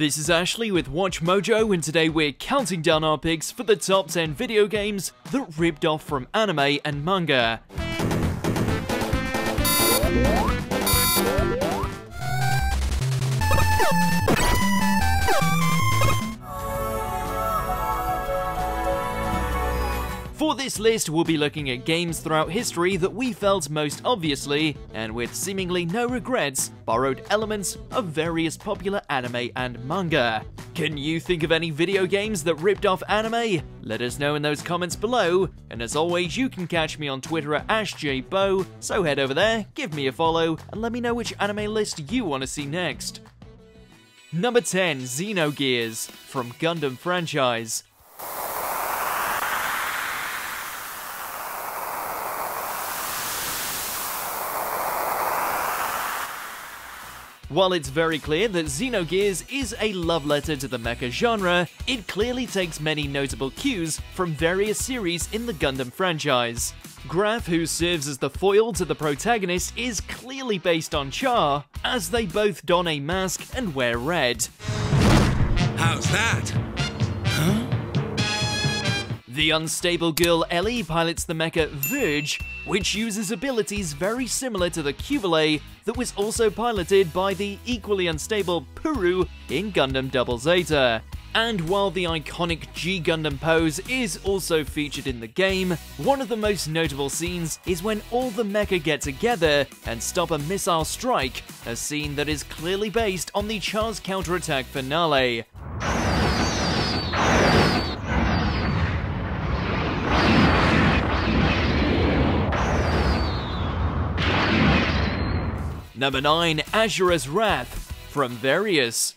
This is Ashley with Watch Mojo, and today we're counting down our picks for the top 10 video games that ripped off from anime and manga. For this list, we'll be looking at games throughout history that we felt most obviously, and with seemingly no regrets, borrowed elements of various popular anime and manga. Can you think of any video games that ripped off anime? Let us know in those comments below, and as always, you can catch me on Twitter at AshJBow, so head over there, give me a follow, and let me know which anime list you want to see next. Number 10, Xenogears, from Gundam franchise. While it's very clear that Xenogears is a love letter to the mecha genre, it clearly takes many notable cues from various series in the Gundam franchise. Graf, who serves as the foil to the protagonist, is clearly based on Char, as they both don a mask and wear red. How's that? The unstable girl Ellie pilots the mecha Vierge, which uses abilities very similar to the Qubeley that was also piloted by the equally unstable Puru in Gundam Double Zeta. And while the iconic G Gundam pose is also featured in the game, one of the most notable scenes is when all the mecha get together and stop a missile strike, a scene that is clearly based on the Char's counterattack finale. Number 9, Asura's Wrath, from Various.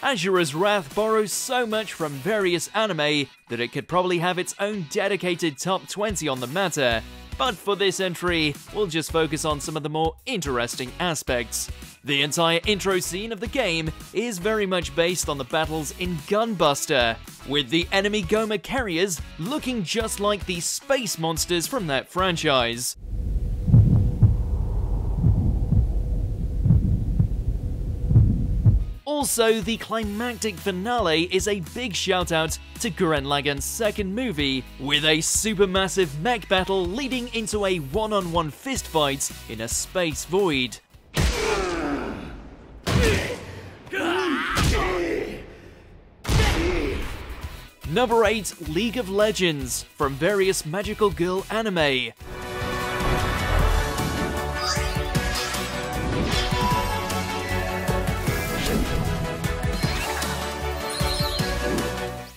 Asura's Wrath borrows so much from various anime that it could probably have its own dedicated top 20 on the matter, but for this entry, we'll just focus on some of the more interesting aspects. The entire intro scene of the game is very much based on the battles in Gunbuster, with the enemy Gohma carriers looking just like the space monsters from that franchise. Also, the climactic finale is a big shout out to Gurren Lagann's second movie, with a supermassive mech battle leading into a one on one fistfight in a space void. Number 8 League of Legends from various Magical Girl anime.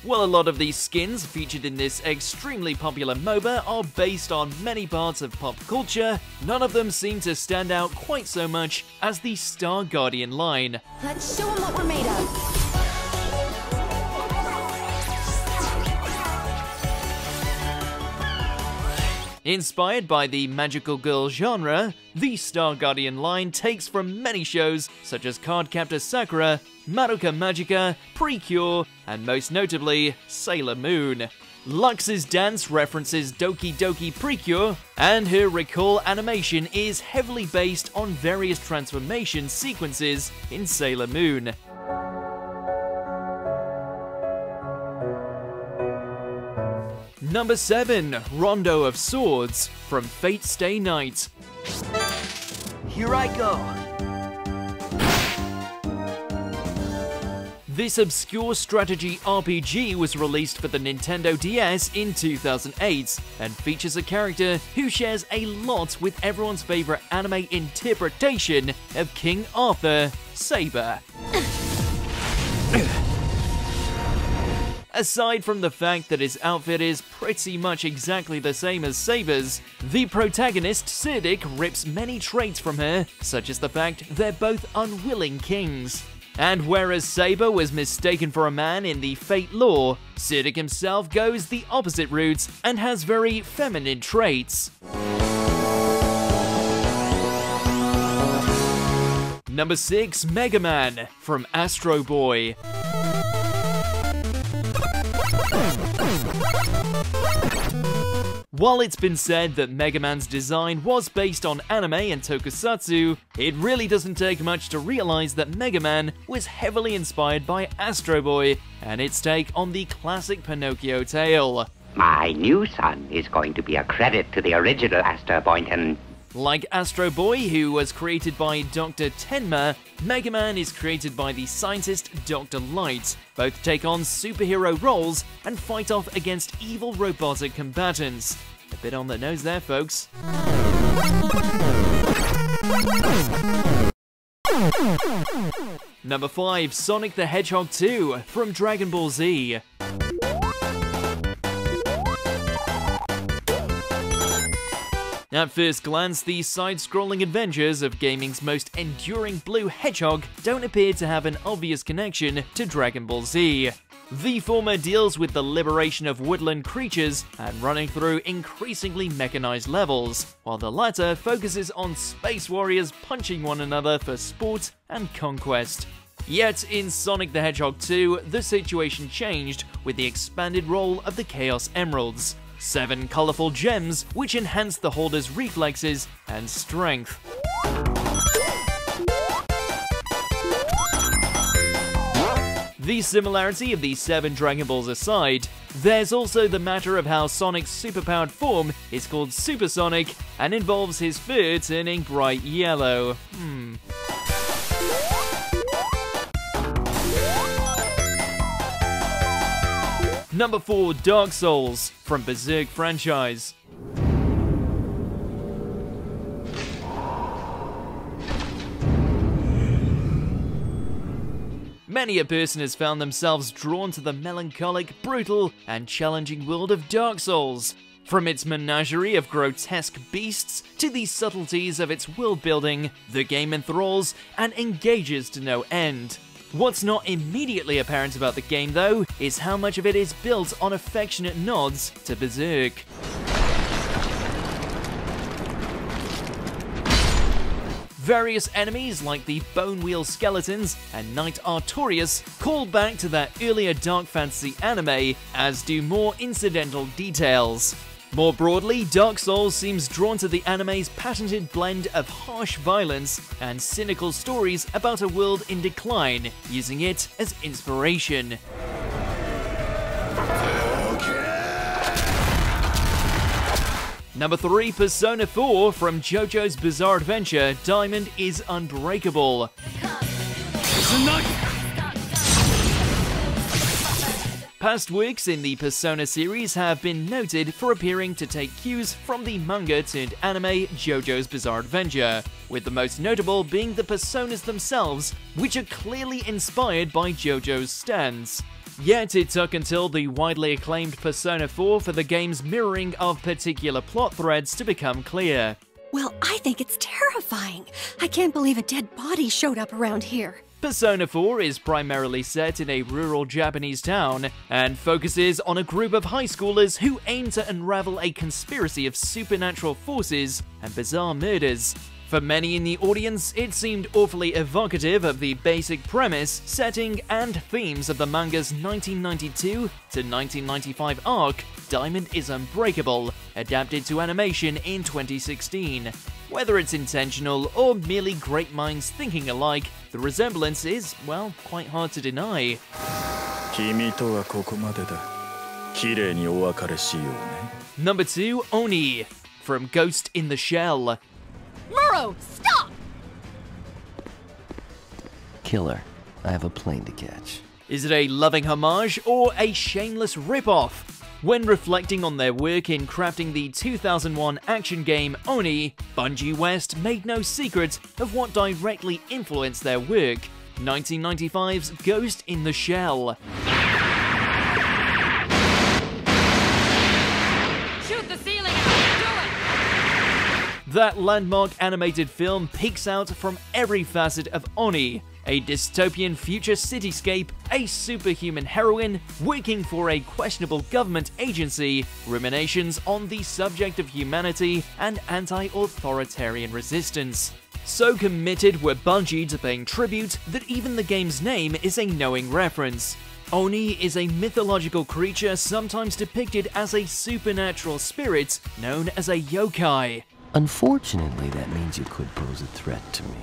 While a lot of these skins featured in this extremely popular MOBA are based on many parts of pop culture, none of them seem to stand out quite so much as the Star Guardian line. Let's show them what we're made of. Inspired by the magical girl genre, the Star Guardian line takes from many shows such as Cardcaptor Sakura, Madoka Magica, Precure, and most notably, Sailor Moon. Lux's dance references Doki Doki Precure, and her recall animation is heavily based on various transformation sequences in Sailor Moon. Number 7, Rondo of Swords, from Fate Stay Night. Here I go. This obscure strategy RPG was released for the Nintendo DS in 2008 and features a character who shares a lot with everyone's favorite anime interpretation of King Arthur, Saber. Aside from the fact that his outfit is pretty much exactly the same as Saber's, the protagonist, Serdic, rips many traits from her, such as the fact they're both unwilling kings. And whereas Saber was mistaken for a man in the Fate lore, Serdic himself goes the opposite route and has very feminine traits. Number 6 Mega Man from Astro Boy. While it's been said that Mega Man's design was based on anime and tokusatsu, it really doesn't take much to realize that Mega Man was heavily inspired by Astro Boy and its take on the classic Pinocchio tale. My new son is going to be a credit to the original Astro Boynton. Like Astro Boy, who was created by Dr. Tenma, Mega Man is created by the scientist Dr. Light. Both take on superhero roles and fight off against evil robotic combatants. A bit on the nose there, folks. Number 5 Sonic the Hedgehog 2 from Dragon Ball Z. At first glance, the side-scrolling adventures of gaming's most enduring blue hedgehog don't appear to have an obvious connection to Dragon Ball Z. The former deals with the liberation of woodland creatures and running through increasingly mechanized levels, while the latter focuses on space warriors punching one another for sport and conquest. Yet in Sonic the Hedgehog 2, the situation changed with the expanded role of the Chaos Emeralds, seven colorful gems which enhance the holder's reflexes and strength. The similarity of the seven Dragon Balls aside, there's also the matter of how Sonic's superpowered form is called Supersonic and involves his fur turning bright yellow. Hmm. Number 4 Dark Souls from Berserk franchise. Many a person has found themselves drawn to the melancholic, brutal, and challenging world of Dark Souls. From its menagerie of grotesque beasts to the subtleties of its world building, the game enthralls and engages to no end. What's not immediately apparent about the game, though, is how much of it is built on affectionate nods to Berserk. Various enemies like the Bone Wheel Skeletons and Knight Artorias call back to that earlier Dark Fantasy anime, as do more incidental details. More broadly, Dark Souls seems drawn to the anime's patented blend of harsh violence and cynical stories about a world in decline, using it as inspiration. Number 3 Persona 4 from JoJo's Bizarre Adventure Diamond is Unbreakable. Past works in the Persona series have been noted for appearing to take cues from the manga turned anime JoJo's Bizarre Adventure, with the most notable being the personas themselves, which are clearly inspired by JoJo's stance. Yet it took until the widely acclaimed Persona 4 for the game's mirroring of particular plot threads to become clear. Well, I think it's terrifying. I can't believe a dead body showed up around here. Persona 4 is primarily set in a rural Japanese town and focuses on a group of high schoolers who aim to unravel a conspiracy of supernatural forces and bizarre murders. For many in the audience, it seemed awfully evocative of the basic premise, setting, and themes of the manga's 1992 to 1995 arc, Diamond is Unbreakable, adapted to animation in 2016. Whether it's intentional or merely great minds thinking alike, the resemblance is, well, quite hard to deny. 君とはここまでだ綺麗にお別れしようね Number 2 Oni from Ghost in the Shell. Muro, stop! Killer, I have a plane to catch. Is it a loving homage or a shameless ripoff? When reflecting on their work in crafting the 2001 action game Oni, Bungie West made no secret of what directly influenced their work 1995's Ghost in the Shell. That landmark animated film peeks out from every facet of Oni, a dystopian future cityscape, a superhuman heroine, working for a questionable government agency, ruminations on the subject of humanity, and anti-authoritarian resistance. So committed were Bungie to paying tribute that even the game's name is a knowing reference. Oni is a mythological creature sometimes depicted as a supernatural spirit known as a yokai. Unfortunately, that means you could pose a threat to me.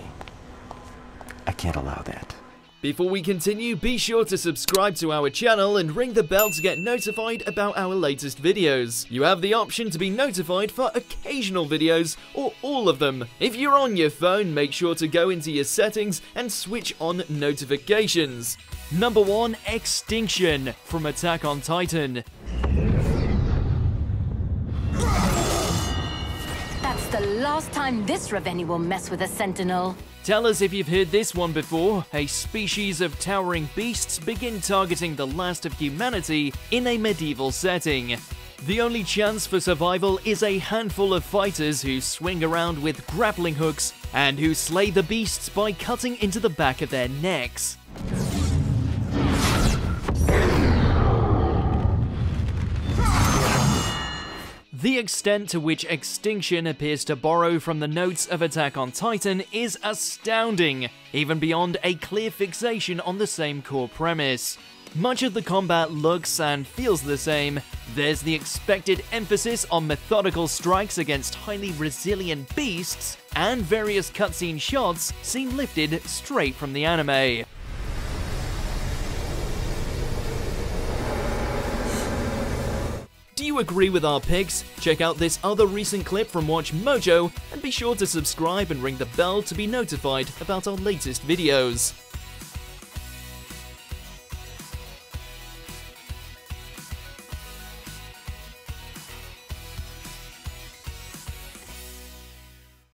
I can't allow that. Before we continue, be sure to subscribe to our channel and ring the bell to get notified about our latest videos. You have the option to be notified for occasional videos or all of them. If you're on your phone, make sure to go into your settings and switch on notifications. Number 1 Extinction from Attack on Titan. The last time this Ravenii will mess with a sentinel. Tell us if you've heard this one before. A species of towering beasts begin targeting the last of humanity in a medieval setting. The only chance for survival is a handful of fighters who swing around with grappling hooks and who slay the beasts by cutting into the back of their necks. The extent to which Extinction appears to borrow from the notes of Attack on Titan is astounding, even beyond a clear fixation on the same core premise. Much of the combat looks and feels the same. There's the expected emphasis on methodical strikes against highly resilient beasts, and various cutscene shots seem lifted straight from the anime. You agree with our picks? Check out this other recent clip from Watch Mojo and be sure to subscribe and ring the bell to be notified about our latest videos.